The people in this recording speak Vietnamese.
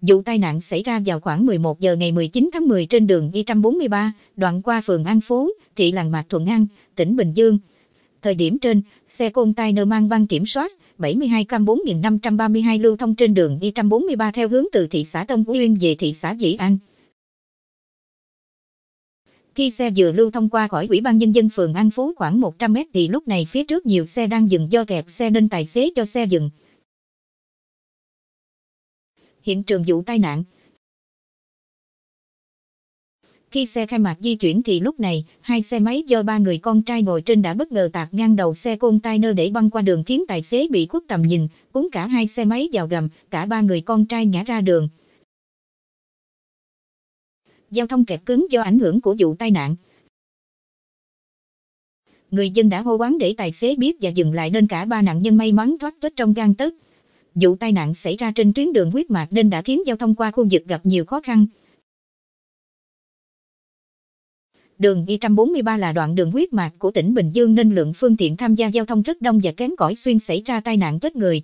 Vụ tai nạn xảy ra vào khoảng 11 giờ ngày 19 tháng 10 trên đường Y143, đoạn qua phường An Phú, thị làng Mạc Thuận An, tỉnh Bình Dương. Thời điểm trên, xe container mang băng kiểm soát 72K4532 lưu thông trên đường Y143 theo hướng từ thị xã Tân Uyên về thị xã Dĩ An. Khi xe vừa lưu thông qua khỏi Ủy ban Nhân dân phường An Phú khoảng 100 mét thì lúc này phía trước nhiều xe đang dừng do kẹt xe nên tài xế cho xe dừng. Hiện trường vụ tai nạn Khi xe khai mạc di chuyển thì lúc này, hai xe máy do ba người con trai ngồi trên đã bất ngờ tạt ngang đầu xe container để băng qua đường khiến tài xế bị khuất tầm nhìn, cuốn cả hai xe máy vào gầm, cả ba người con trai ngã ra đường giao thông kẹt cứng do ảnh hưởng của vụ tai nạn. Người dân đã hô quán để tài xế biết và dừng lại nên cả ba nạn nhân may mắn thoát chết trong gang tấc. Vụ tai nạn xảy ra trên tuyến đường huyết mạch nên đã khiến giao thông qua khu vực gặp nhiều khó khăn. Đường Y143 là đoạn đường huyết mạch của tỉnh Bình Dương nên lượng phương tiện tham gia giao thông rất đông và kém cỏi, xuyên xảy ra tai nạn chết người.